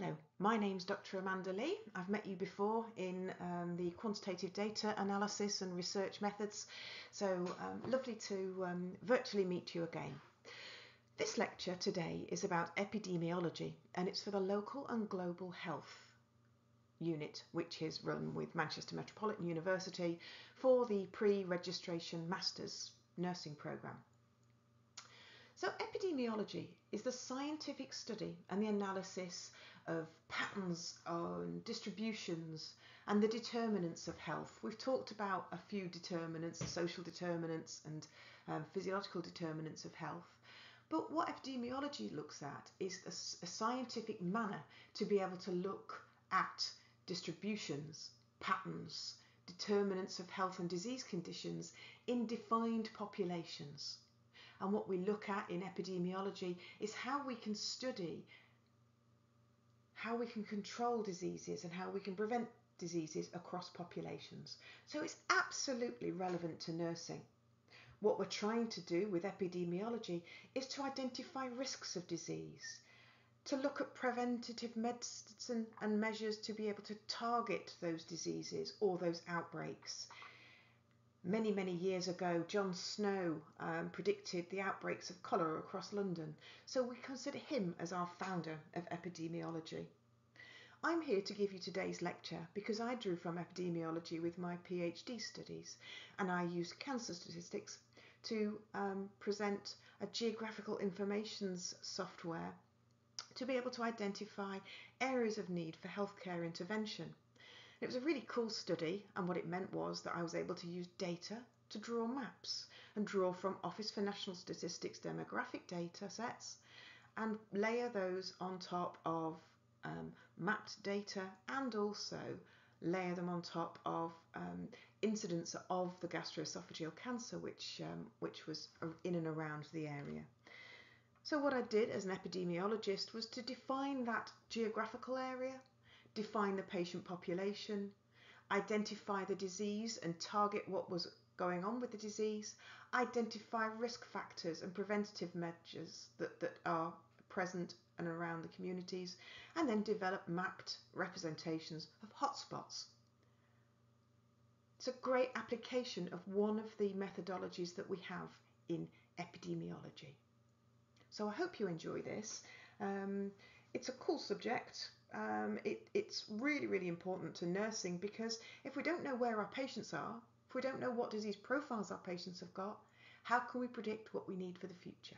Hello, my name's Dr. Amanda Lee. I've met you before in um, the quantitative data analysis and research methods, so um, lovely to um, virtually meet you again. This lecture today is about epidemiology and it's for the local and global health unit, which is run with Manchester Metropolitan University for the pre-registration Masters nursing programme. So epidemiology is the scientific study and the analysis of patterns on distributions and the determinants of health. We've talked about a few determinants, social determinants and um, physiological determinants of health. But what epidemiology looks at is a, a scientific manner to be able to look at distributions, patterns, determinants of health and disease conditions in defined populations. And what we look at in epidemiology is how we can study how we can control diseases and how we can prevent diseases across populations. So it's absolutely relevant to nursing. What we're trying to do with epidemiology is to identify risks of disease, to look at preventative medicine and measures to be able to target those diseases or those outbreaks. Many, many years ago, John Snow um, predicted the outbreaks of cholera across London, so we consider him as our founder of epidemiology. I'm here to give you today's lecture because I drew from epidemiology with my PhD studies and I used cancer statistics to um, present a geographical informations software to be able to identify areas of need for healthcare intervention. It was a really cool study and what it meant was that I was able to use data to draw maps and draw from Office for National Statistics demographic data sets and layer those on top of um, mapped data and also layer them on top of um, incidence of the gastroesophageal cancer which, um, which was in and around the area. So what I did as an epidemiologist was to define that geographical area define the patient population, identify the disease and target what was going on with the disease, identify risk factors and preventative measures that, that are present and around the communities, and then develop mapped representations of hotspots. It's a great application of one of the methodologies that we have in epidemiology. So I hope you enjoy this. Um, it's a cool subject um, it, it's really, really important to nursing because if we don't know where our patients are, if we don't know what disease profiles our patients have got, how can we predict what we need for the future?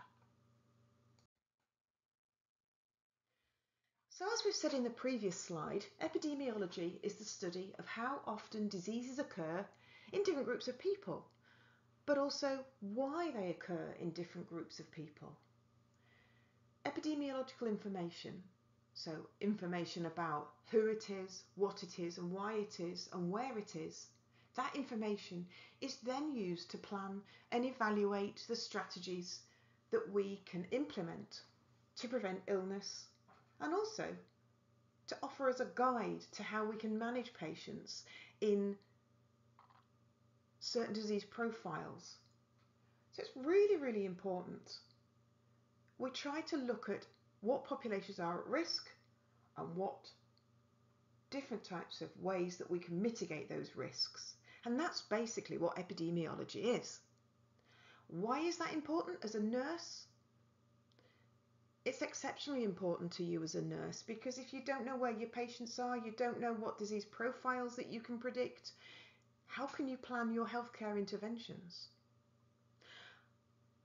So as we've said in the previous slide, epidemiology is the study of how often diseases occur in different groups of people, but also why they occur in different groups of people. Epidemiological information so information about who it is, what it is and why it is and where it is. That information is then used to plan and evaluate the strategies that we can implement to prevent illness and also to offer as a guide to how we can manage patients in certain disease profiles. So it's really, really important. We try to look at what populations are at risk and what different types of ways that we can mitigate those risks. And that's basically what epidemiology is. Why is that important as a nurse? It's exceptionally important to you as a nurse because if you don't know where your patients are, you don't know what disease profiles that you can predict, how can you plan your healthcare interventions?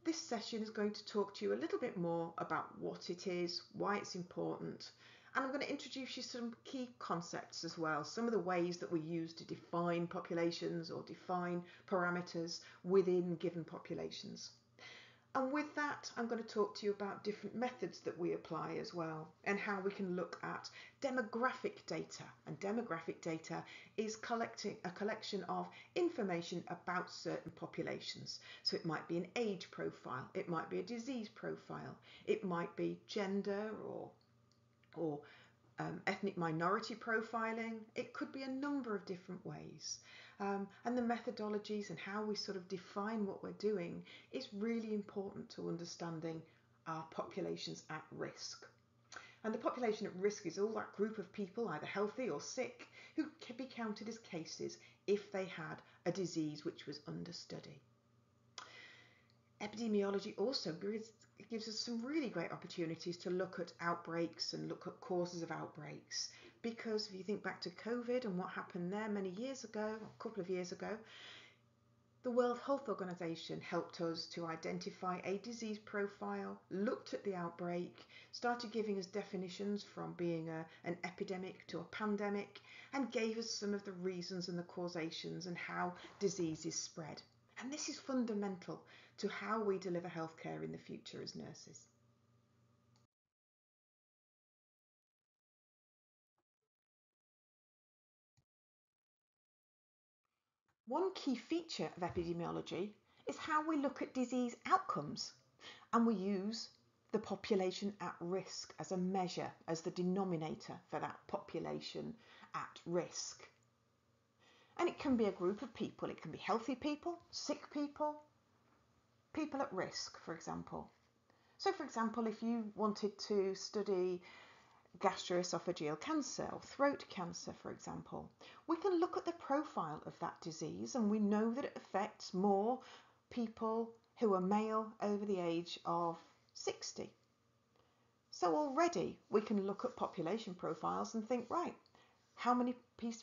This session is going to talk to you a little bit more about what it is, why it's important, and I'm going to introduce you some key concepts as well, some of the ways that we use to define populations or define parameters within given populations. And with that, I'm going to talk to you about different methods that we apply as well and how we can look at demographic data. And demographic data is collecting a collection of information about certain populations. So it might be an age profile, it might be a disease profile, it might be gender or or um, ethnic minority profiling. It could be a number of different ways. Um, and the methodologies and how we sort of define what we're doing is really important to understanding our populations at risk. And the population at risk is all that group of people, either healthy or sick, who can be counted as cases if they had a disease which was under study. Epidemiology also gives us some really great opportunities to look at outbreaks and look at causes of outbreaks. Because if you think back to COVID and what happened there many years ago, a couple of years ago, the World Health Organization helped us to identify a disease profile, looked at the outbreak, started giving us definitions from being a, an epidemic to a pandemic, and gave us some of the reasons and the causations and how disease is spread. And this is fundamental to how we deliver healthcare in the future as nurses. One key feature of epidemiology is how we look at disease outcomes and we use the population at risk as a measure, as the denominator for that population at risk. And it can be a group of people, it can be healthy people, sick people, people at risk, for example. So, for example, if you wanted to study gastroesophageal cancer or throat cancer, for example, we can look at the profile of that disease and we know that it affects more people who are male over the age of 60. So already we can look at population profiles and think, right, how many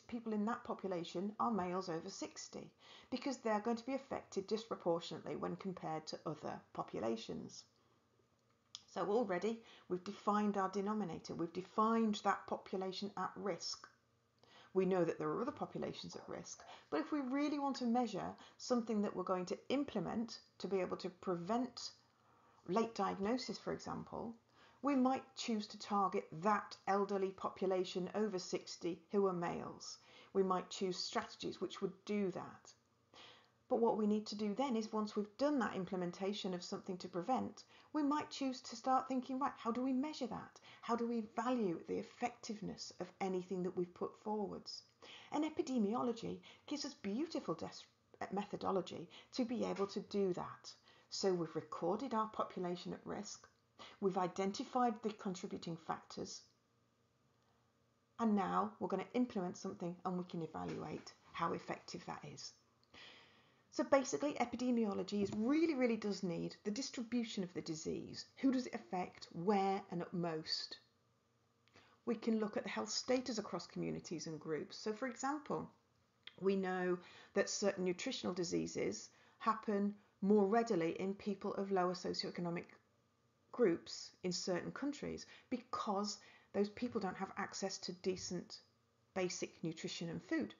people in that population are males over 60? Because they're going to be affected disproportionately when compared to other populations. So already we've defined our denominator, we've defined that population at risk. We know that there are other populations at risk, but if we really want to measure something that we're going to implement to be able to prevent late diagnosis, for example, we might choose to target that elderly population over 60 who are males. We might choose strategies which would do that. But what we need to do then is once we've done that implementation of something to prevent, we might choose to start thinking, right, how do we measure that? How do we value the effectiveness of anything that we've put forwards? And epidemiology gives us beautiful eh, methodology to be able to do that. So we've recorded our population at risk, we've identified the contributing factors, and now we're going to implement something and we can evaluate how effective that is. So basically, epidemiology is really, really does need the distribution of the disease. Who does it affect, where, and at most. We can look at the health status across communities and groups. So, for example, we know that certain nutritional diseases happen more readily in people of lower socioeconomic groups in certain countries because those people don't have access to decent basic nutrition and food.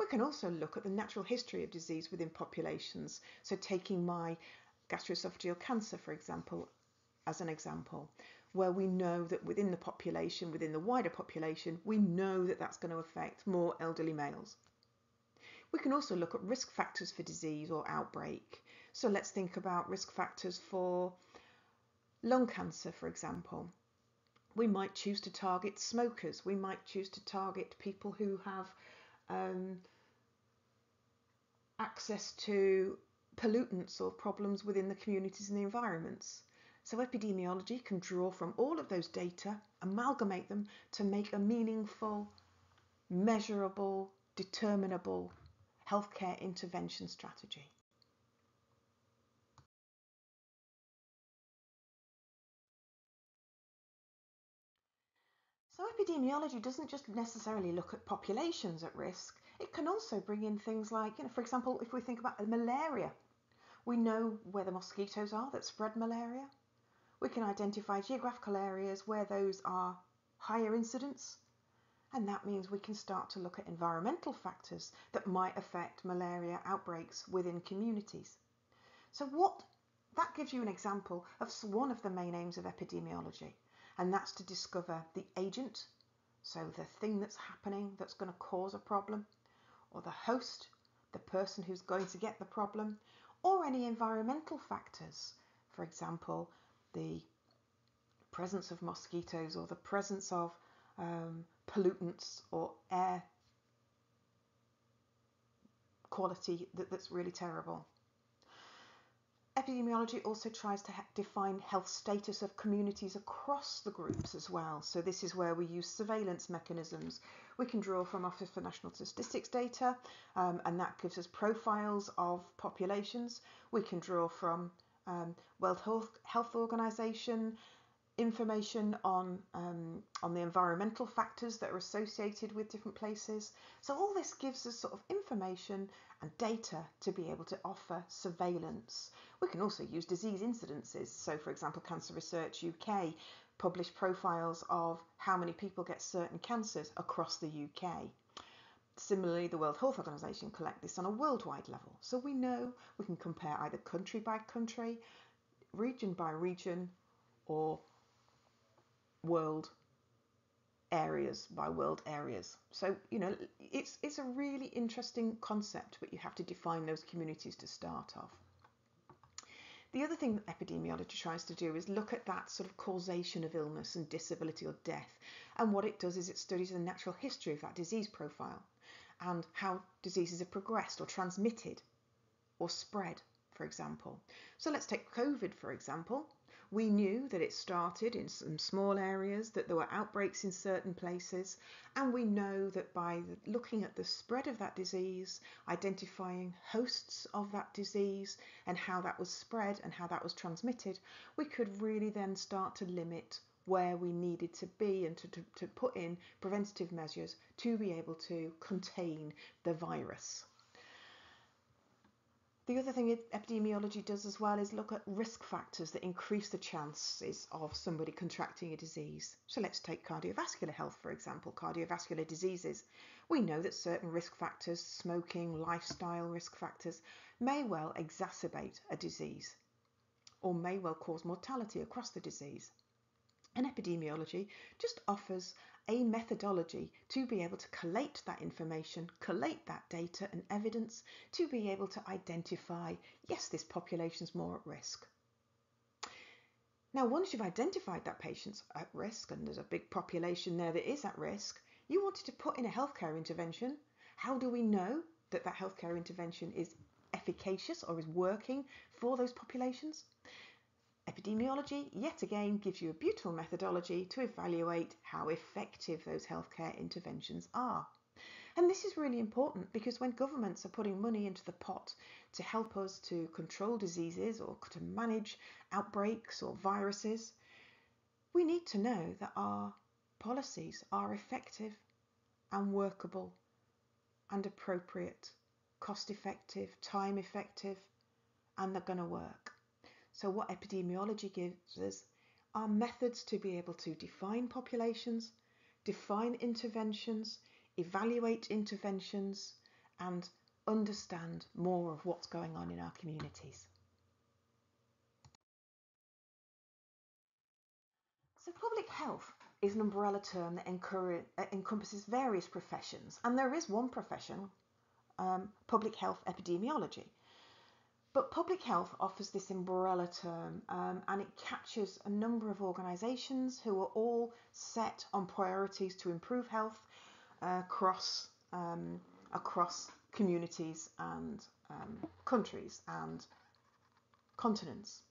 We can also look at the natural history of disease within populations. So taking my gastroesophageal cancer, for example, as an example, where we know that within the population, within the wider population, we know that that's going to affect more elderly males. We can also look at risk factors for disease or outbreak. So let's think about risk factors for lung cancer, for example. We might choose to target smokers. We might choose to target people who have um, access to pollutants or problems within the communities and the environments. So epidemiology can draw from all of those data, amalgamate them to make a meaningful, measurable, determinable healthcare intervention strategy. So epidemiology doesn't just necessarily look at populations at risk, it can also bring in things like, you know, for example, if we think about malaria, we know where the mosquitoes are that spread malaria. We can identify geographical areas where those are higher incidence, and that means we can start to look at environmental factors that might affect malaria outbreaks within communities. So what that gives you an example of one of the main aims of epidemiology, and that's to discover the agent, so the thing that's happening that's going to cause a problem, or the host, the person who's going to get the problem, or any environmental factors. For example, the presence of mosquitoes or the presence of um, pollutants or air quality that, that's really terrible. Epidemiology also tries to define health status of communities across the groups as well. So this is where we use surveillance mechanisms. We can draw from Office for National Statistics data, um, and that gives us profiles of populations. We can draw from um, World Health Organization information on um, on the environmental factors that are associated with different places. So all this gives us sort of information and data to be able to offer surveillance. We can also use disease incidences. So for example, Cancer Research UK publish profiles of how many people get certain cancers across the UK. Similarly, the World Health Organization collect this on a worldwide level. So we know we can compare either country by country, region by region, or world areas by world areas. So, you know, it's, it's a really interesting concept, but you have to define those communities to start off. The other thing that epidemiology tries to do is look at that sort of causation of illness and disability or death. And what it does is it studies the natural history of that disease profile and how diseases have progressed or transmitted or spread, for example. So let's take COVID, for example. We knew that it started in some small areas, that there were outbreaks in certain places, and we know that by looking at the spread of that disease, identifying hosts of that disease and how that was spread and how that was transmitted, we could really then start to limit where we needed to be and to, to, to put in preventative measures to be able to contain the virus. The other thing epidemiology does as well is look at risk factors that increase the chances of somebody contracting a disease. So let's take cardiovascular health, for example, cardiovascular diseases. We know that certain risk factors, smoking, lifestyle risk factors, may well exacerbate a disease or may well cause mortality across the disease. And epidemiology just offers a methodology to be able to collate that information, collate that data and evidence to be able to identify, yes, this population's more at risk. Now, once you've identified that patient's at risk and there's a big population there that is at risk, you wanted to put in a healthcare intervention. How do we know that that healthcare intervention is efficacious or is working for those populations? Epidemiology, yet again, gives you a beautiful methodology to evaluate how effective those healthcare interventions are. And this is really important because when governments are putting money into the pot to help us to control diseases or to manage outbreaks or viruses, we need to know that our policies are effective and workable and appropriate, cost effective, time effective, and they're going to work. So what epidemiology gives us are methods to be able to define populations, define interventions, evaluate interventions, and understand more of what's going on in our communities. So public health is an umbrella term that encompasses various professions, and there is one profession, um, public health epidemiology, but public health offers this umbrella term um, and it captures a number of organisations who are all set on priorities to improve health uh, across, um, across communities and um, countries and continents.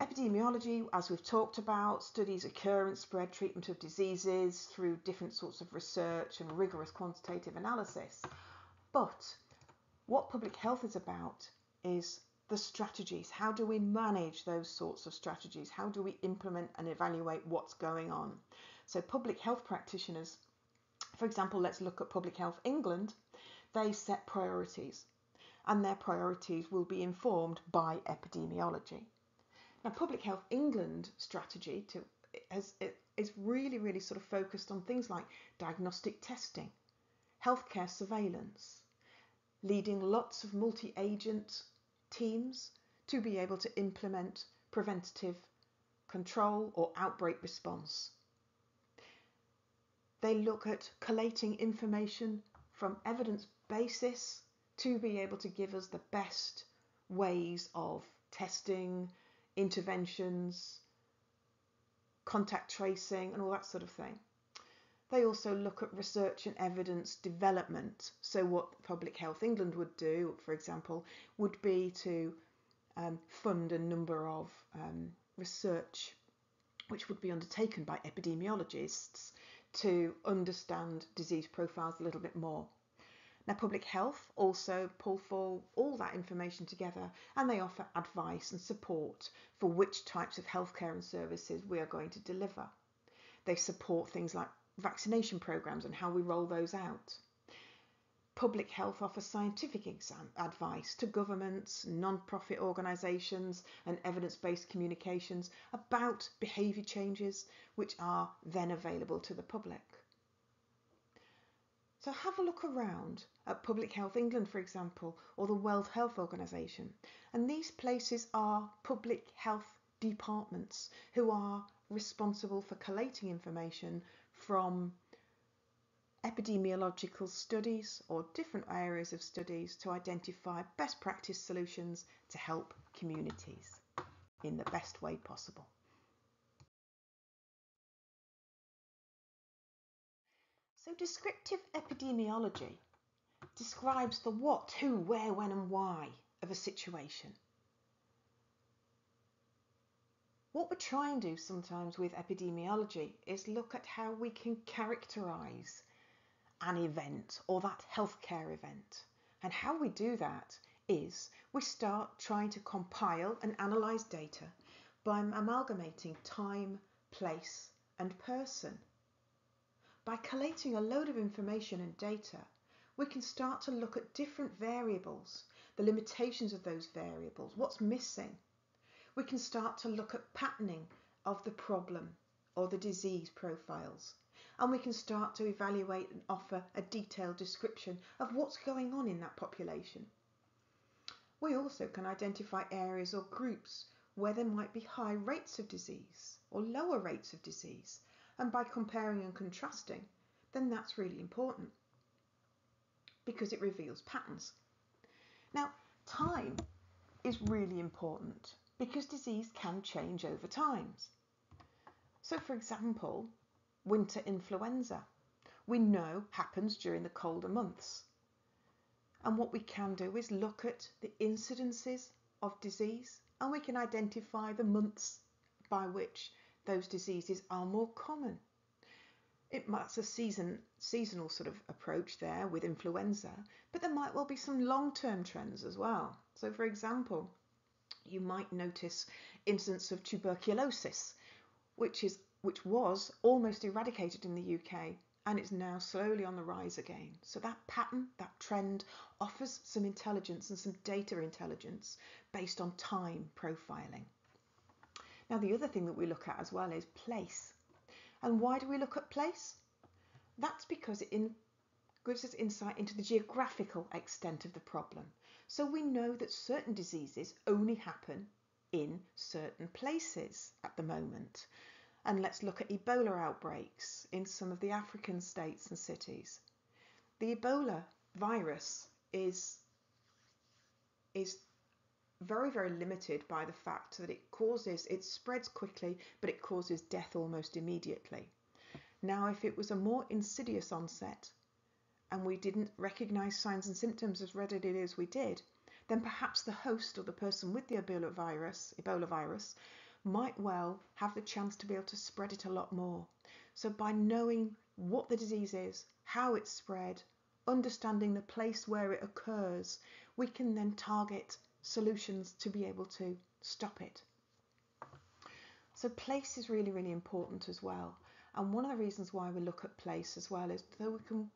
Epidemiology, as we've talked about, studies occurrence, spread, treatment of diseases through different sorts of research and rigorous quantitative analysis. But what public health is about is the strategies. How do we manage those sorts of strategies? How do we implement and evaluate what's going on? So, public health practitioners, for example, let's look at Public Health England, they set priorities and their priorities will be informed by epidemiology. Now, Public Health England strategy to, has, is really, really sort of focused on things like diagnostic testing, healthcare surveillance, leading lots of multi-agent teams to be able to implement preventative control or outbreak response. They look at collating information from evidence basis to be able to give us the best ways of testing, interventions, contact tracing, and all that sort of thing. They also look at research and evidence development. So, what Public Health England would do, for example, would be to um, fund a number of um, research which would be undertaken by epidemiologists to understand disease profiles a little bit more. Now, Public Health also pull for all that information together and they offer advice and support for which types of healthcare and services we are going to deliver. They support things like vaccination programs and how we roll those out. Public Health offers scientific exam- advice to governments, non-profit organisations and evidence-based communications about behaviour changes which are then available to the public. So have a look around at Public Health England, for example, or the World Health Organization. And these places are public health departments who are responsible for collating information from epidemiological studies or different areas of studies to identify best practice solutions to help communities in the best way possible. So descriptive epidemiology describes the what, who, where, when and why of a situation. What we try and do sometimes with epidemiology is look at how we can characterise an event or that healthcare event. And how we do that is we start trying to compile and analyse data by amalgamating time, place and person. By collating a load of information and data, we can start to look at different variables, the limitations of those variables, what's missing. We can start to look at patterning of the problem or the disease profiles. And we can start to evaluate and offer a detailed description of what's going on in that population. We also can identify areas or groups where there might be high rates of disease or lower rates of disease and by comparing and contrasting, then that's really important because it reveals patterns. Now, time is really important because disease can change over times. So, for example, winter influenza we know happens during the colder months. And what we can do is look at the incidences of disease and we can identify the months by which those diseases are more common. It might a season seasonal sort of approach there with influenza, but there might well be some long-term trends as well. So for example, you might notice incidents of tuberculosis, which is which was almost eradicated in the UK and it's now slowly on the rise again. So that pattern, that trend offers some intelligence and some data intelligence based on time profiling. Now, the other thing that we look at as well is place. And why do we look at place? That's because it in, gives us insight into the geographical extent of the problem. So we know that certain diseases only happen in certain places at the moment. And let's look at Ebola outbreaks in some of the African states and cities. The Ebola virus is, is very, very limited by the fact that it causes, it spreads quickly, but it causes death almost immediately. Now, if it was a more insidious onset and we didn't recognize signs and symptoms as readily as we did, then perhaps the host or the person with the Ebola virus, Ebola virus might well have the chance to be able to spread it a lot more. So by knowing what the disease is, how it's spread, understanding the place where it occurs, we can then target solutions to be able to stop it. So place is really, really important as well. And one of the reasons why we look at place as well is so we can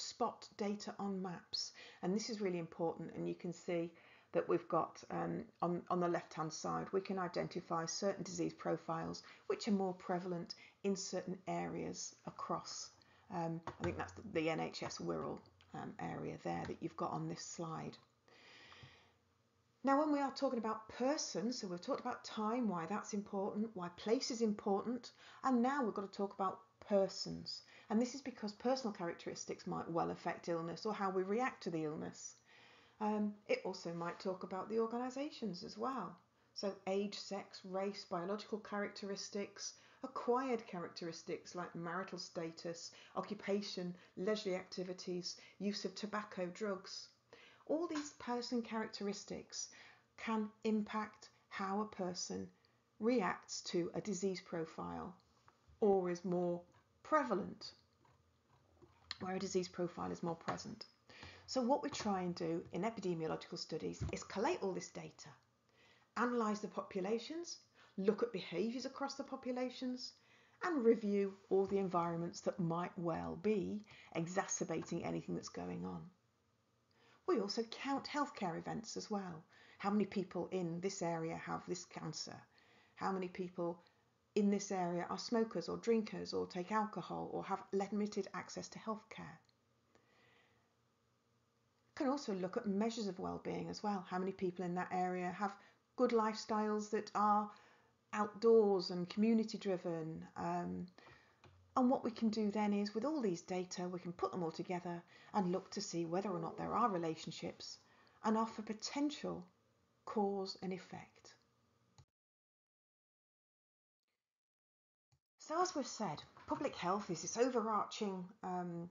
spot data on maps. And this is really important. And you can see that we've got um, on, on the left hand side, we can identify certain disease profiles which are more prevalent in certain areas across. Um, I think that's the, NHS Wirral um, area there that you've got on this slide. Now, when we are talking about persons, so we've talked about time, why that's important, why place is important, and now we've got to talk about persons. And this is because personal characteristics might well affect illness or how we react to the illness. Um, it also might talk about the organisations as well. So age, sex, race, biological characteristics, acquired characteristics like marital status, occupation, leisurely activities, use of tobacco, drugs, all these person characteristics can impact how a person reacts to a disease profile or is more prevalent, where a disease profile is more present. So what we try and do in epidemiological studies is collate all this data, analyse the populations, look at behaviours across the populations, and review all the environments that might well be exacerbating anything that's going on. We also count healthcare events as well. How many people in this area have this cancer? How many people in this area are smokers or drinkers or take alcohol or have limited access to healthcare? Can also look at measures of well-being as well. How many people in that area have good lifestyles that are outdoors and community driven. Um, and what we can do then is with all these data, we can put them all together and look to see whether or not there are relationships and offer potential cause and effect. So as we've said, public health is this overarching um,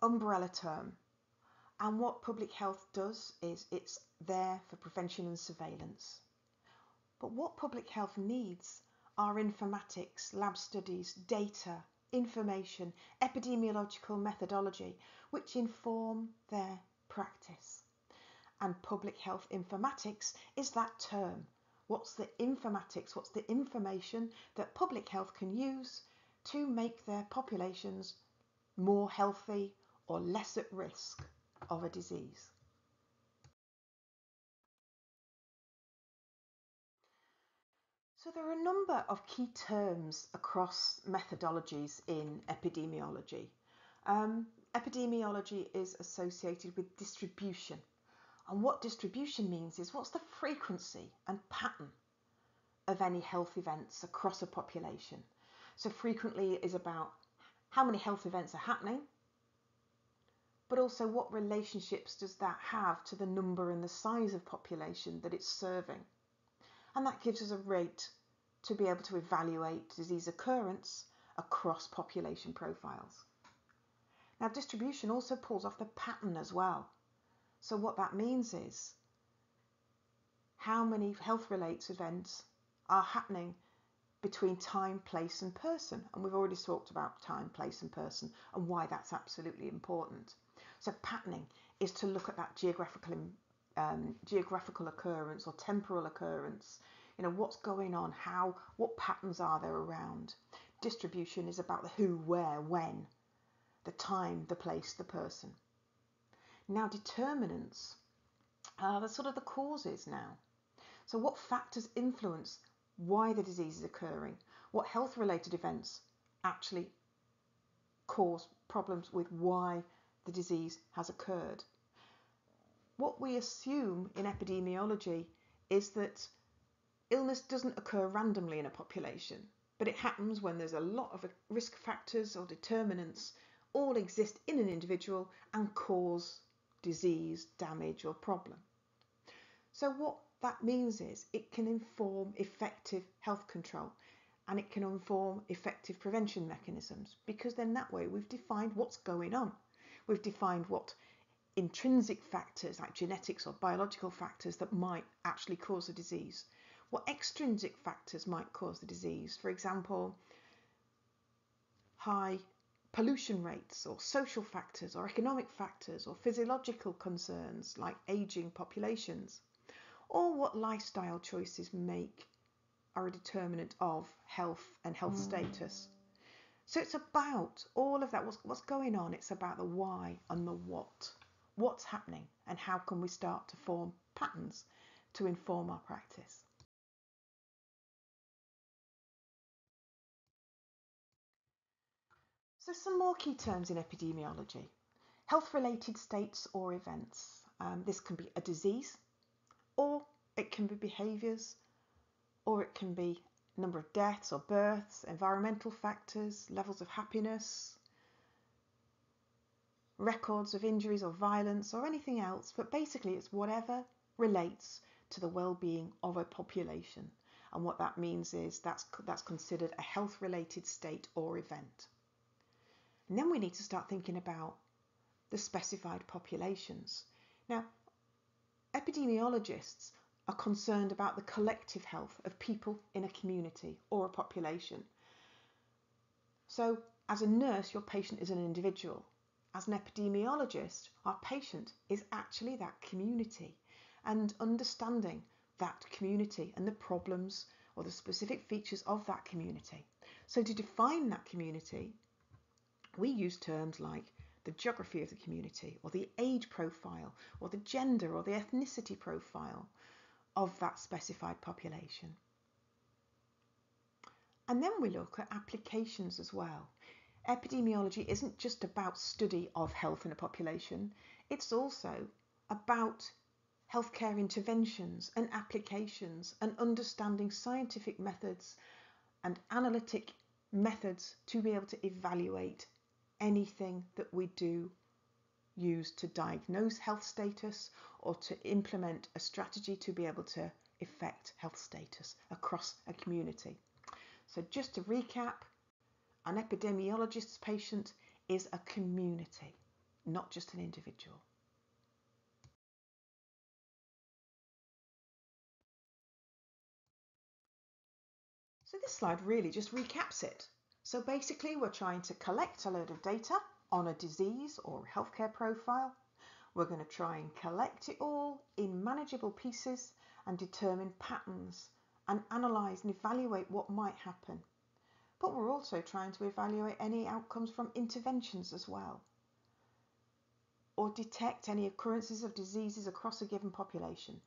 umbrella term. And what public health does is it's there for prevention and surveillance. But what public health needs are informatics, lab studies, data, information, epidemiological methodology, which inform their practice. And public health informatics is that term. What's the informatics? What's the information that public health can use to make their populations more healthy or less at risk of a disease? So there are a number of key terms across methodologies in epidemiology. Um, epidemiology is associated with distribution. And what distribution means is what's the frequency and pattern of any health events across a population. So frequently is about how many health events are happening, but also what relationships does that have to the number and the size of population that it's serving. And that gives us a rate to be able to evaluate disease occurrence across population profiles. Now distribution also pulls off the pattern as well. So what that means is how many health related events are happening between time, place and person. And we've already talked about time, place and person and why that's absolutely important. So patterning is to look at that geographical um, geographical occurrence or temporal occurrence you know what's going on how what patterns are there around distribution is about the who where when the time the place the person now determinants are the sort of the causes now. So what factors influence why the disease is occurring? What health related events actually cause problems with why the disease has occurred? What we assume in epidemiology is that illness doesn't occur randomly in a population, but it happens when there's a lot of risk factors or determinants all exist in an individual and cause disease, damage or problem. So what that means is it can inform effective health control and it can inform effective prevention mechanisms because then that way we've defined what's going on. We've defined what intrinsic factors like genetics or biological factors that might actually cause a disease what extrinsic factors might cause the disease. For example, high pollution rates or social factors or economic factors or physiological concerns like aging populations or what lifestyle choices make are a determinant of health and health mm. status. So it's about all of that, what's, what's going on, it's about the why and the what. What's happening and how can we start to form patterns to inform our practice. So some more key terms in epidemiology. Health-related states or events. Um, this can be a disease, or it can be behaviours, or it can be number of deaths or births, environmental factors, levels of happiness, records of injuries or violence or anything else, but basically it's whatever relates to the well-being of a population. And what that means is that's, that's considered a health-related state or event. And then we need to start thinking about the specified populations. Now, epidemiologists are concerned about the collective health of people in a community or a population. So, as a nurse, your patient is an individual. As an epidemiologist, our patient is actually that community and understanding that community and the problems or the specific features of that community. So, to define that community, we use terms like the geography of the community, or the age profile, or the gender or the ethnicity profile of that specified population. And then we look at applications as well. Epidemiology isn't just about study of health in a population, it's also about healthcare interventions and applications and understanding scientific methods and analytic methods to be able to evaluate anything that we do use to diagnose health status or to implement a strategy to be able to affect health status across a community. So just to recap, an epidemiologist's patient is a community, not just an individual. So this slide really just recaps it. So basically we're trying to collect a load of data on a disease or healthcare profile. We're going to try and collect it all in manageable pieces and determine patterns and analyse and evaluate what might happen. But we're also trying to evaluate any outcomes from interventions as well or detect any occurrences of diseases across a given population.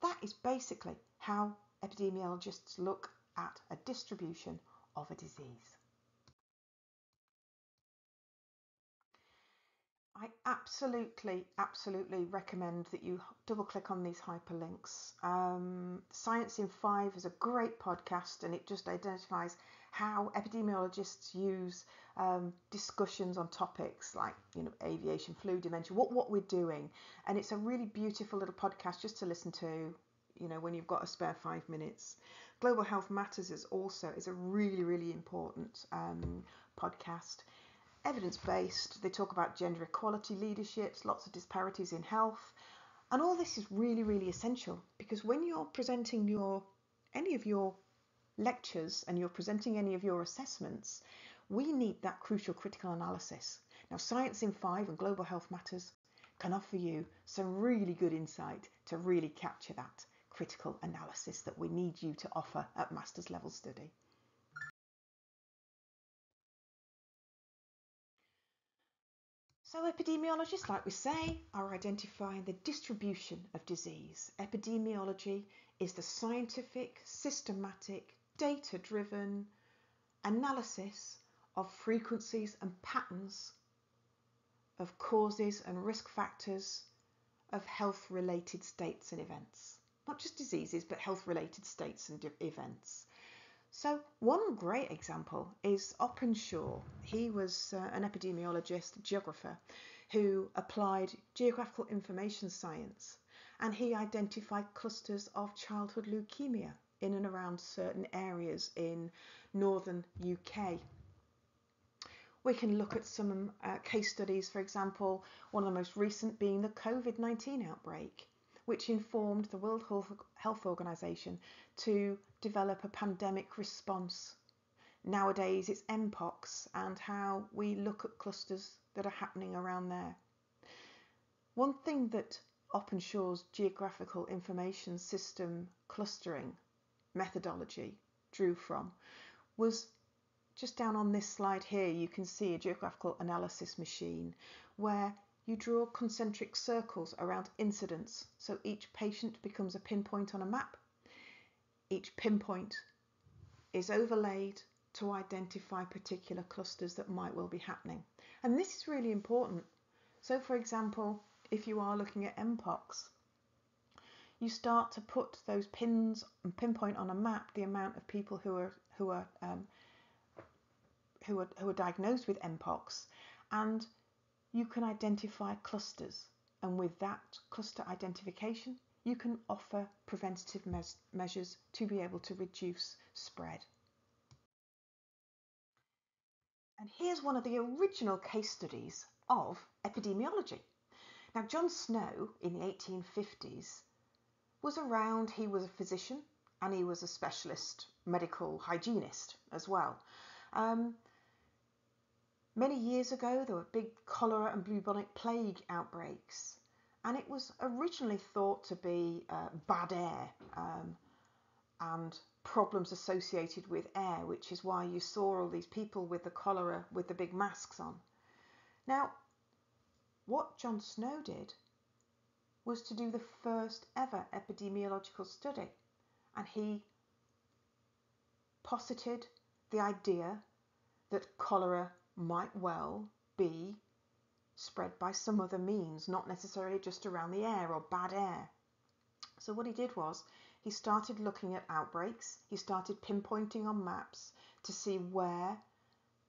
That is basically how epidemiologists look at a distribution of a disease. I absolutely, absolutely recommend that you double click on these hyperlinks. Um, Science in Five is a great podcast and it just identifies how epidemiologists use um, discussions on topics like you know aviation, flu, dementia, what what we're doing, and it's a really beautiful little podcast just to listen to. You know when you've got a spare five minutes. Global Health Matters is also is a really really important um, podcast. Evidence based. They talk about gender equality, leaderships, lots of disparities in health, and all this is really really essential because when you're presenting your any of your lectures and you're presenting any of your assessments, we need that crucial critical analysis. Now, Science in Five and Global Health Matters can offer you some really good insight to really capture that critical analysis that we need you to offer at master's level study. So epidemiologists, like we say, are identifying the distribution of disease. Epidemiology is the scientific, systematic, data-driven analysis of frequencies and patterns of causes and risk factors of health-related states and events not just diseases, but health related states and events. So, one great example is Openshaw. He was uh, an epidemiologist, geographer, who applied geographical information science and he identified clusters of childhood leukemia in and around certain areas in northern UK. We can look at some uh, case studies, for example, one of the most recent being the COVID 19 outbreak which informed the World Health Organization to develop a pandemic response. Nowadays, it's MPOX and how we look at clusters that are happening around there. One thing that Openshaw's geographical information system clustering methodology drew from was just down on this slide here, you can see a geographical analysis machine where you draw concentric circles around incidents, so each patient becomes a pinpoint on a map. Each pinpoint is overlaid to identify particular clusters that might well be happening. And this is really important. So for example, if you are looking at MPOX, you start to put those pins and pinpoint on a map the amount of people who are who are um, who are who are diagnosed with MPOX, and you can identify clusters and with that cluster identification you can offer preventative me measures to be able to reduce spread. And here's one of the original case studies of epidemiology. Now John Snow in the 1850s was around. He was a physician and he was a specialist medical hygienist as well. Um, many years ago, there were big cholera and bubonic plague outbreaks, and it was originally thought to be uh, bad air um, and problems associated with air, which is why you saw all these people with the cholera with the big masks on. Now, what John Snow did was to do the first ever epidemiological study, and he posited the idea that cholera might well be spread by some other means, not necessarily just around the air or bad air. So, what he did was he started looking at outbreaks, he started pinpointing on maps to see where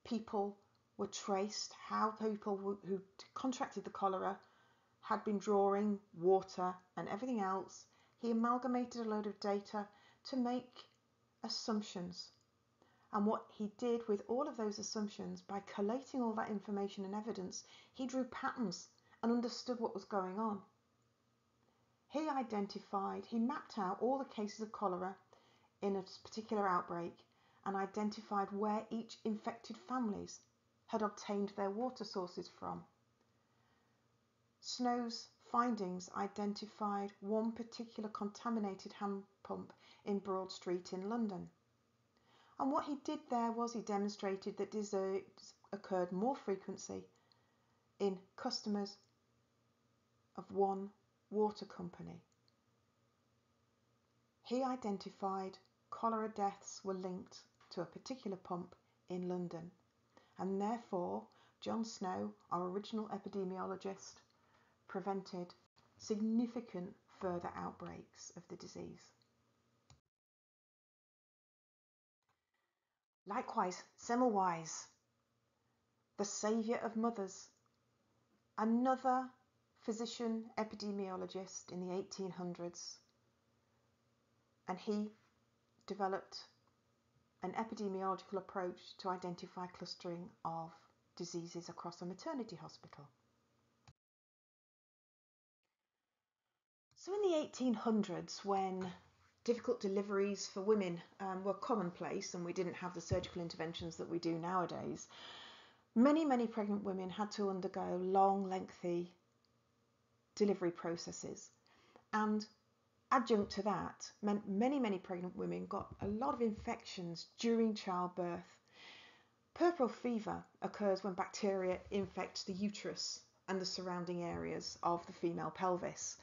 people were traced, how people who contracted the cholera had been drawing water and everything else. He amalgamated a load of data to make assumptions. And what he did with all of those assumptions, by collating all that information and evidence, he drew patterns and understood what was going on. He identified, he mapped out all the cases of cholera in a particular outbreak and identified where each infected families had obtained their water sources from. Snow's findings identified one particular contaminated hand pump in Broad Street in London. And what he did there was he demonstrated that deserts occurred more frequency in customers of one water company. He identified cholera deaths were linked to a particular pump in London and therefore John Snow, our original epidemiologist, prevented significant further outbreaks of the disease. Likewise, Semmelweis, the saviour of mothers, another physician epidemiologist in the 1800s, and he developed an epidemiological approach to identify clustering of diseases across a maternity hospital. So, in the 1800s, when difficult deliveries for women um, were commonplace and we didn't have the surgical interventions that we do nowadays, many, many pregnant women had to undergo long, lengthy delivery processes. And adjunct to that meant many, many pregnant women got a lot of infections during childbirth. Puerperal fever occurs when bacteria infect the uterus and the surrounding areas of the female pelvis.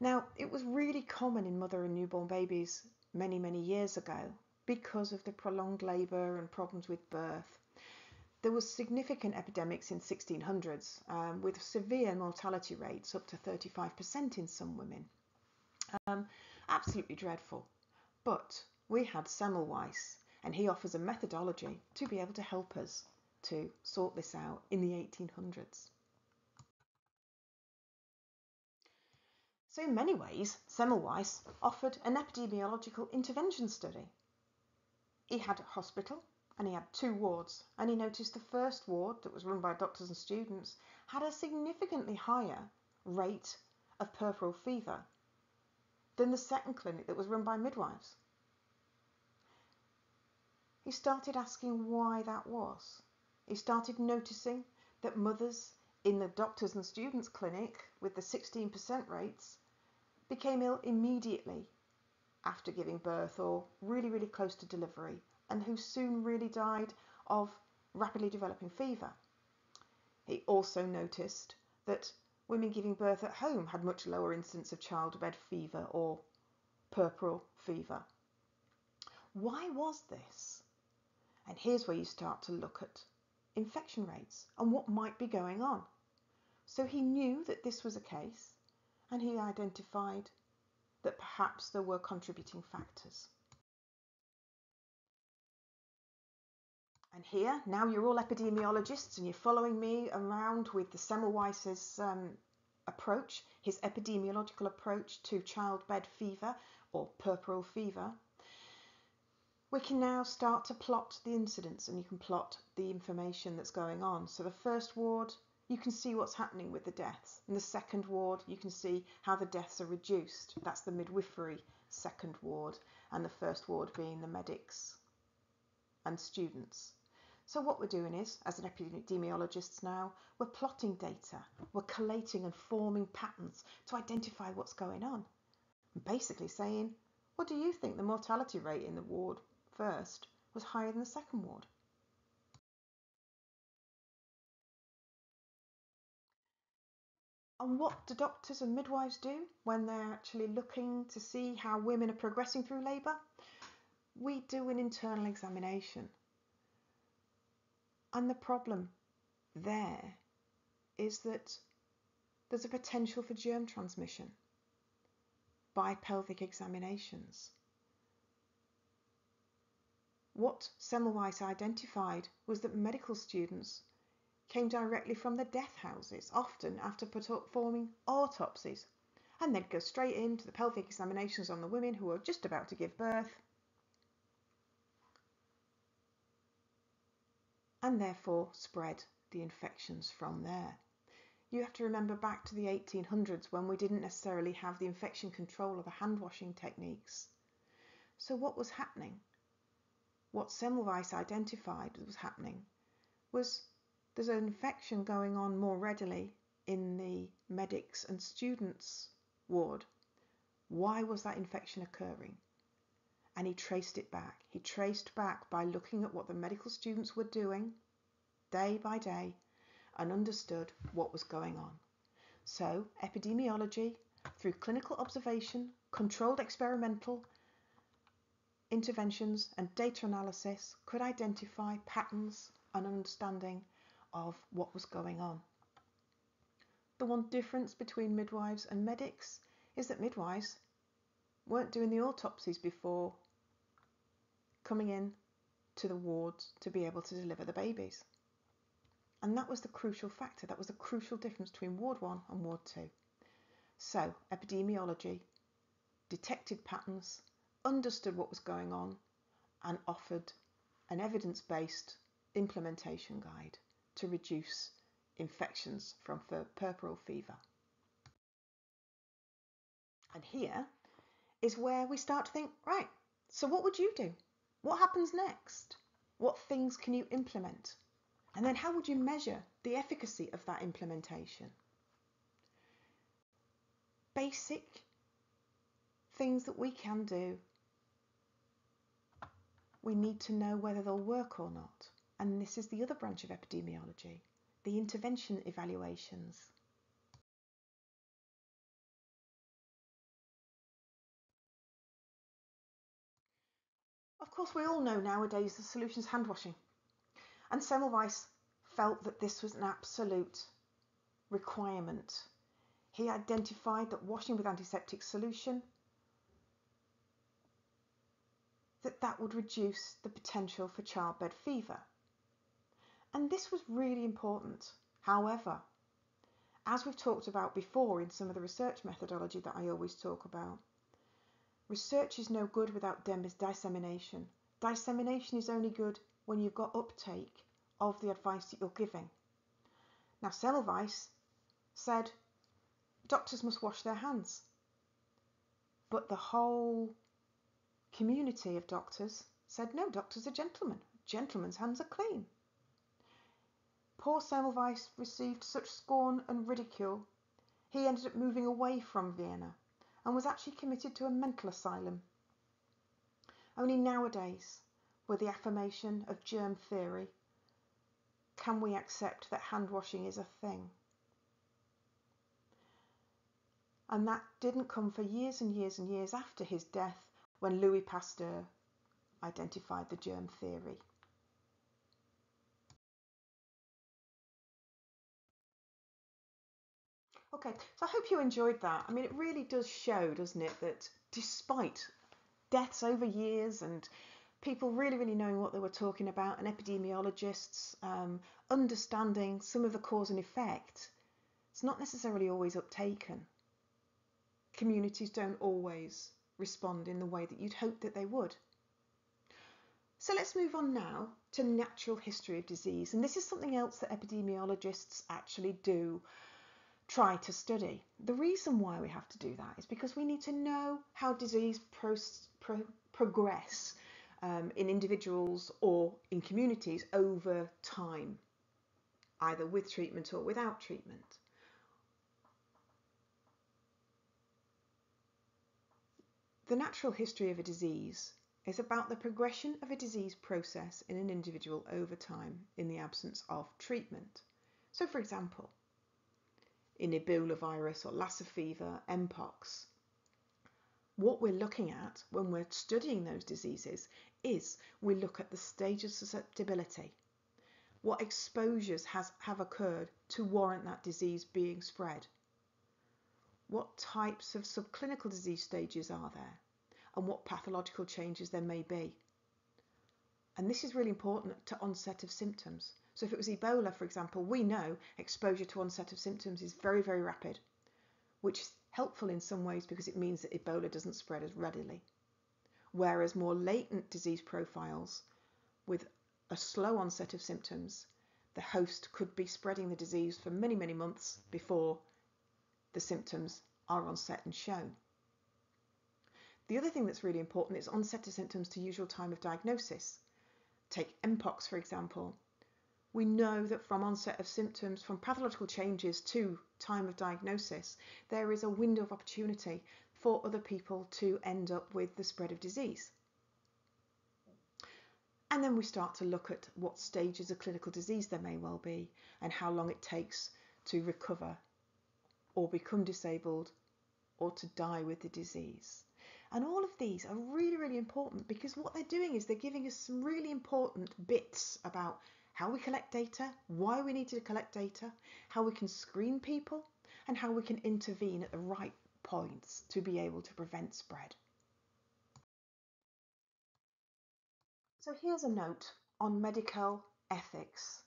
Now, it was really common in mother and newborn babies many, many years ago because of the prolonged labour and problems with birth. There was significant epidemics in 1600s um, with severe mortality rates up to 35% in some women. Um, absolutely dreadful. But we had Semmelweis, and he offers a methodology to be able to help us to sort this out in the 1800s. So, in many ways, Semmelweis offered an epidemiological intervention study. He had a hospital and he had two wards, and he noticed the first ward, that was run by doctors and students, had a significantly higher rate of puerperal fever than the second clinic that was run by midwives. He started asking why that was. He started noticing that mothers in the doctors and students clinic with the 16% rates became ill immediately after giving birth or really, really close to delivery, and who soon really died of rapidly developing fever. He also noticed that women giving birth at home had much lower incidence of childbed fever or puerperal fever. Why was this? And here's where you start to look at infection rates and what might be going on. So he knew that this was a case and he identified that perhaps there were contributing factors. And here, now you're all epidemiologists and you're following me around with the Semmelweis's um, approach, his epidemiological approach to childbed fever or puerperal fever. We can now start to plot the incidence and you can plot the information that's going on. So the first ward you can see what's happening with the deaths. In the second ward, you can see how the deaths are reduced. That's the midwifery second ward, and the first ward being the medics and students. So what we're doing is, as an epidemiologist now, we're plotting data, we're collating and forming patterns to identify what's going on. Basically saying, what do you think the mortality rate in the ward first was higher than the second ward? And what do doctors and midwives do when they're actually looking to see how women are progressing through labour? We do an internal examination and the problem there is that there's a potential for germ transmission by pelvic examinations. What Semmelweis identified was that medical students came directly from the death houses, often after performing autopsies, and they'd go straight into the pelvic examinations on the women who were just about to give birth and therefore spread the infections from there. You have to remember back to the 1800s when we didn't necessarily have the infection control of the hand washing techniques. So, what was happening? What Semmelweis identified was happening was there's an infection going on more readily in the medics and students ward. Why was that infection occurring? and he traced it back. He traced back by looking at what the medical students were doing day by day and understood what was going on. So, epidemiology, through clinical observation, controlled experimental interventions, and data analysis, could identify patterns and understanding of what was going on. The one difference between midwives and medics is that midwives weren't doing the autopsies before coming in to the wards to be able to deliver the babies. And that was the crucial factor. That was the crucial difference between Ward 1 and Ward 2. So, epidemiology detected patterns, understood what was going on, and offered an evidence based implementation guide to reduce infections from puerperal fever. And here is where we start to think right, so what would you do? What happens next? What things can you implement? And then how would you measure the efficacy of that implementation? Basic things that we can do. We need to know whether they'll work or not. And this is the other branch of epidemiology, the intervention evaluations. Of course, we all know nowadays the solution is hand washing. And Semmelweis felt that this was an absolute requirement. He identified that washing with antiseptic solution that that would reduce the potential for childbed fever. And this was really important. However, as we've talked about before in some of the research methodology that I always talk about, Research is no good without dissemination. Dissemination is only good when you've got uptake of the advice that you're giving. Now, Semmelweis said doctors must wash their hands. But the whole community of doctors said no, doctors are gentlemen. Gentlemen's hands are clean. Poor Semmelweis received such scorn and ridicule, he ended up moving away from Vienna and was actually committed to a mental asylum. Only nowadays, with the affirmation of germ theory, can we accept that hand washing is a thing. And that didn't come for years and years and years after his death when Louis Pasteur identified the germ theory. Okay, so I hope you enjoyed that. I mean, it really does show, doesn't it, that despite deaths over years and people really, really knowing what they were talking about, and epidemiologists um, understanding some of the cause and effect, it's not necessarily always uptaken. Communities don't always respond in the way that you'd hope that they would. So let's move on now to natural history of disease. And this is something else that epidemiologists actually do try to study. The reason why we have to do that is because we need to know how disease pro pro progress um, in individuals or in communities over time, either with treatment or without treatment. The natural history of a disease is about the progression of a disease process in an individual over time in the absence of treatment. So, for example, in Ebola virus or Lassa fever, Mpox, what we're looking at when we're studying those diseases is we look at the stage of susceptibility. What exposures has, have occurred to warrant that disease being spread? What types of subclinical disease stages are there? and what pathological changes there may be. And this is really important to onset of symptoms. So if it was Ebola, for example, we know exposure to onset of symptoms is very, very rapid, which is helpful in some ways because it means that Ebola doesn't spread as readily. Whereas more latent disease profiles with a slow onset of symptoms, the host could be spreading the disease for many, many months before the symptoms are onset and shown. The other thing that's really important is onset of symptoms to usual time of diagnosis. Take Mpox, for example. We know that from onset of symptoms, from pathological changes to time of diagnosis, there is a window of opportunity for other people to end up with the spread of disease. And then we start to look at what stages of clinical disease there may well be and how long it takes to recover or become disabled or to die with the disease. And all of these are really, really important because what they're doing is they're giving us some really important bits about how we collect data, why we need to collect data, how we can screen people, and how we can intervene at the right points to be able to prevent spread. So here's a note on medical ethics.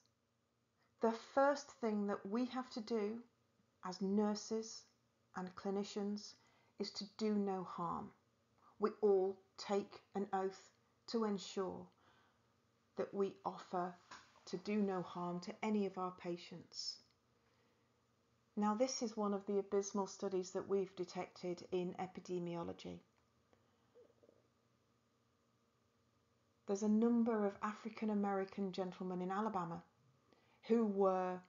The first thing that we have to do as nurses and clinicians is to do no harm we all take an oath to ensure that we offer to do no harm to any of our patients. Now, this is one of the abysmal studies that we've detected in epidemiology. There's a number of African American gentlemen in Alabama who were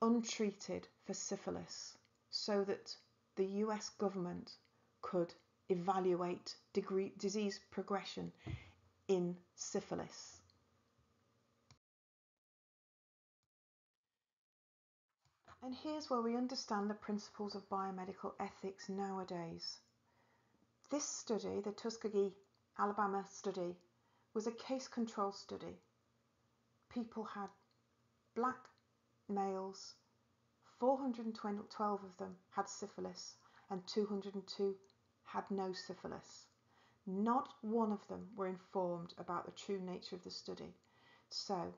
untreated for syphilis so that the US government could evaluate degree, disease progression in syphilis. And here's where we understand the principles of biomedical ethics nowadays. This study, the Tuskegee, Alabama study, was a case control study. People had black males, 412 of them had syphilis, and 202 had no syphilis. Not one of them were informed about the true nature of the study. So,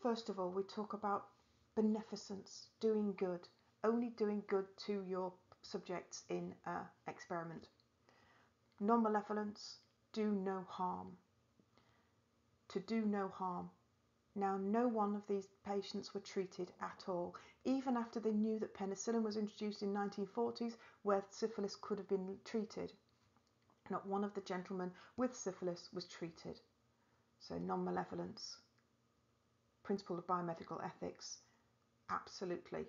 first of all, we talk about beneficence, doing good, only doing good to your subjects in an experiment. Non-malevolence, do no harm. To do no harm. Now, no one of these patients were treated at all, even after they knew that penicillin was introduced in 1940s, where syphilis could have been treated. Not one of the gentlemen with syphilis was treated. So, non-malevolence, principle of biomedical ethics, absolutely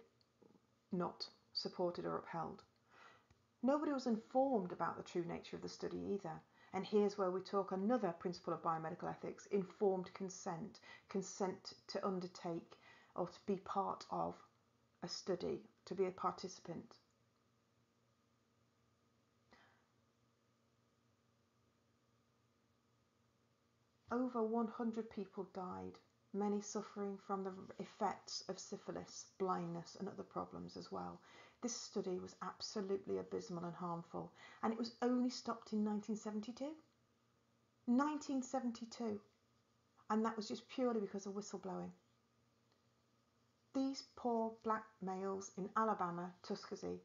not supported or upheld. Nobody was informed about the true nature of the study either. And here's where we talk another principle of biomedical ethics informed consent, consent to undertake or to be part of a study, to be a participant. Over 100 people died, many suffering from the effects of syphilis, blindness, and other problems as well. This study was absolutely abysmal and harmful, and it was only stopped in 1972. 1972. And that was just purely because of whistleblowing. These poor black males in Alabama, Tuskegee,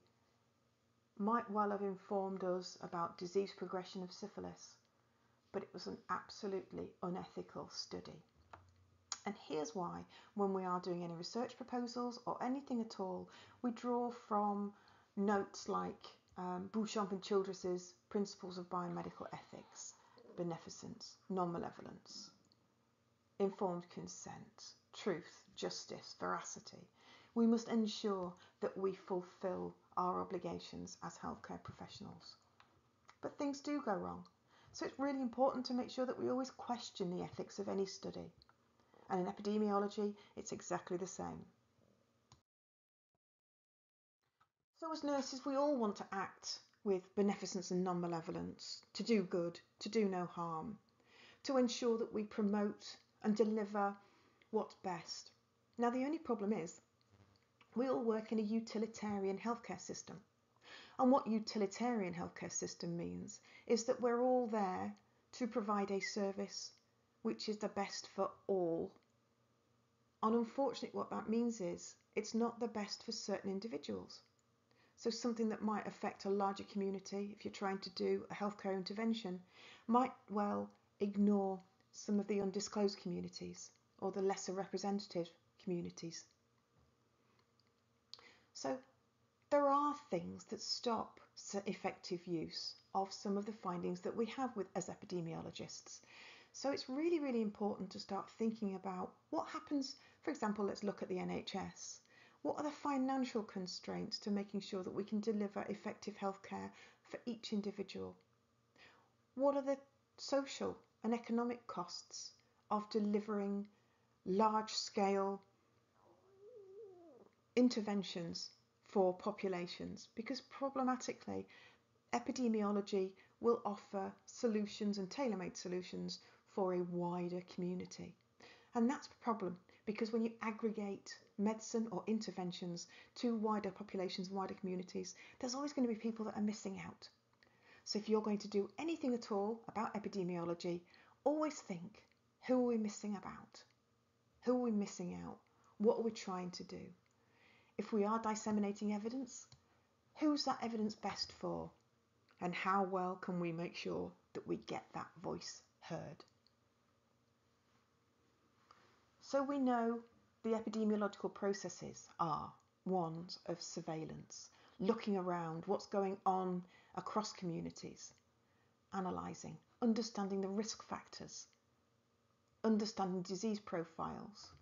might well have informed us about disease progression of syphilis, but it was an absolutely unethical study. And here's why when we are doing any research proposals or anything at all, we draw from notes like um, Beauchamp and Childress's Principles of Biomedical Ethics, Beneficence, Non-Malevolence, Informed Consent, Truth, Justice, Veracity. We must ensure that we fulfil our obligations as healthcare professionals. But things do go wrong. So it's really important to make sure that we always question the ethics of any study. And in epidemiology, it's exactly the same. So as nurses, we all want to act with beneficence and non-malevolence, to do good, to do no harm, to ensure that we promote and deliver what's best. Now, the only problem is we all work in a utilitarian healthcare system. And what utilitarian healthcare system means is that we're all there to provide a service which is the best for all. And unfortunately, what that means is it's not the best for certain individuals. So something that might affect a larger community, if you're trying to do a healthcare intervention, might well ignore some of the undisclosed communities or the lesser representative communities. So there are things that stop effective use of some of the findings that we have with as epidemiologists. So it's really, really important to start thinking about what happens, for example, let's look at the NHS. What are the financial constraints to making sure that we can deliver effective healthcare for each individual? What are the social and economic costs of delivering large scale interventions for populations because problematically epidemiology will offer solutions and tailor-made solutions for a wider community. And that's the problem because when you aggregate medicine or interventions to wider populations wider communities there's always going to be people that are missing out. So if you're going to do anything at all about epidemiology always think who are we missing about? Who are we missing out? What are we trying to do? If we are disseminating evidence, who's that evidence best for? And how well can we make sure that we get that voice heard? So we know the epidemiological processes are ones of surveillance, looking around what's going on across communities, analysing, understanding the risk factors, understanding disease profiles,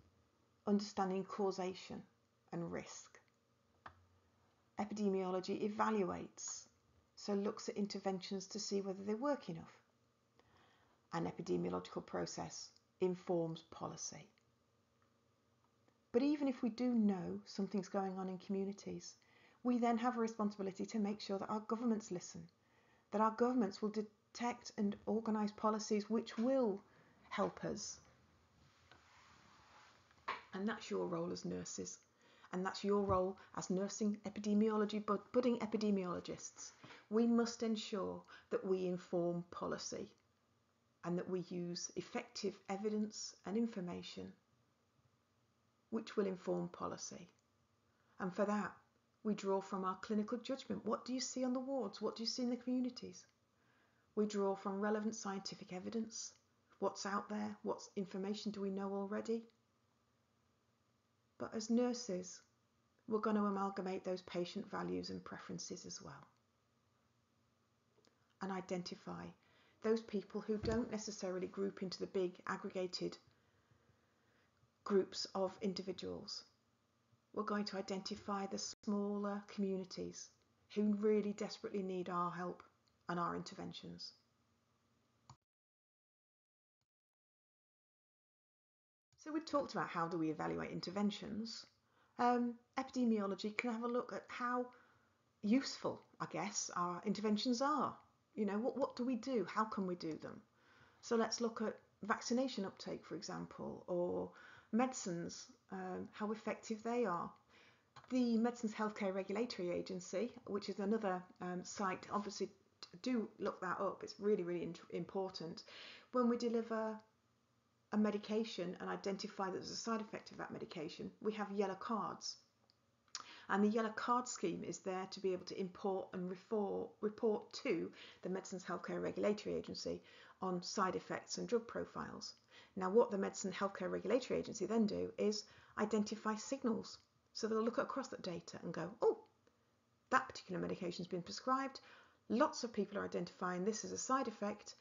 understanding causation, and risk. Epidemiology evaluates, so looks at interventions to see whether they work enough. An epidemiological process informs policy. But even if we do know something's going on in communities, we then have a responsibility to make sure that our governments listen, that our governments will detect and organise policies which will help us. And that's your role as nurses and that's your role as nursing epidemiology budding epidemiologists. We must ensure that we inform policy and that we use effective evidence and information which will inform policy. And for that, we draw from our clinical judgment. What do you see on the wards? What do you see in the communities? We draw from relevant scientific evidence. What's out there? What information do we know already? But as nurses, we're going to amalgamate those patient values and preferences as well. And identify those people who don't necessarily group into the big aggregated groups of individuals. We're going to identify the smaller communities who really desperately need our help and our interventions. So we've talked about how do we evaluate interventions. Um, epidemiology can have a look at how useful, I guess, our interventions are. You know, what, what do we do? How can we do them? So let's look at vaccination uptake, for example, or medicines, um, how effective they are. The Medicines Healthcare Regulatory Agency, which is another um, site, obviously do look that up. It's really, really important. When we deliver a medication and identify that there's a side effect of that medication, we have yellow cards. And the yellow card scheme is there to be able to import and report to the Medicines Healthcare Regulatory Agency on side effects and drug profiles. Now, what the Medicine Healthcare Regulatory Agency then do is identify signals. So they'll look across that data and go, oh, that particular medication has been prescribed. Lots of people are identifying this as a side effect.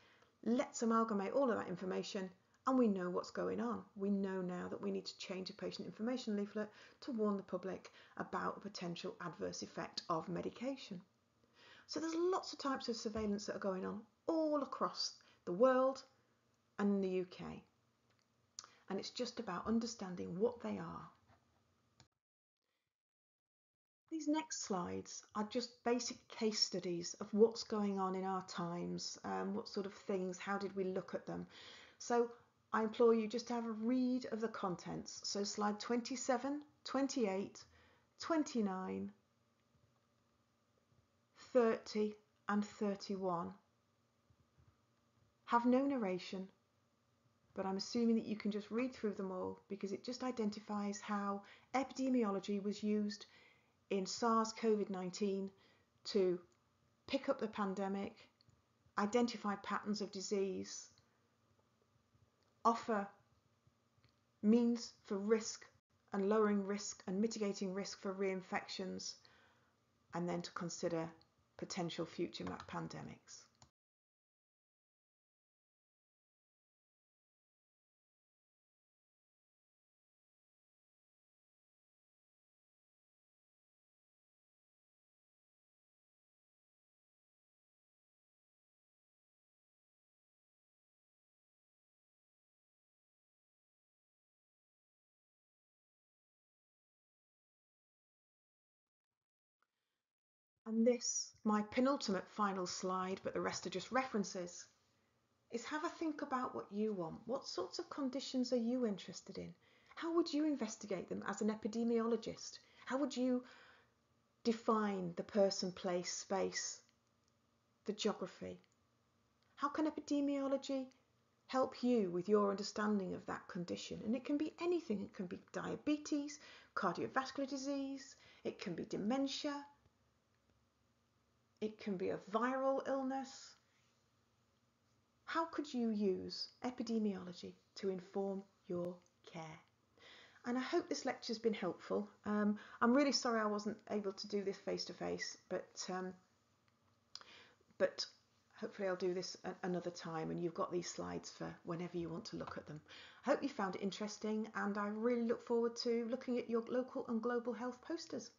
Let's amalgamate all of that information and we know what's going on. We know now that we need to change a patient information leaflet to warn the public about a potential adverse effect of medication. So there's lots of types of surveillance that are going on all across the world and in the UK. And it's just about understanding what they are. These next slides are just basic case studies of what's going on in our times, um, what sort of things, how did we look at them. So I implore you just to have a read of the contents. So slide 27, 28, 29, 30 and 31 have no narration, but I'm assuming that you can just read through them all because it just identifies how epidemiology was used in SARS-CoV-19 to pick up the pandemic, identify patterns of disease, offer means for risk and lowering risk and mitigating risk for reinfections, and then to consider potential future pandemics. And this, my penultimate final slide, but the rest are just references, is have a think about what you want. What sorts of conditions are you interested in? How would you investigate them as an epidemiologist? How would you define the person, place, space, the geography? How can epidemiology help you with your understanding of that condition? And it can be anything. It can be diabetes, cardiovascular disease, it can be dementia, it can be a viral illness. How could you use epidemiology to inform your care? And I hope this lecture has been helpful. Um, I'm really sorry I wasn't able to do this face to face, but um, but hopefully I'll do this another time and you've got these slides for whenever you want to look at them. I hope you found it interesting and I really look forward to looking at your local and global health posters.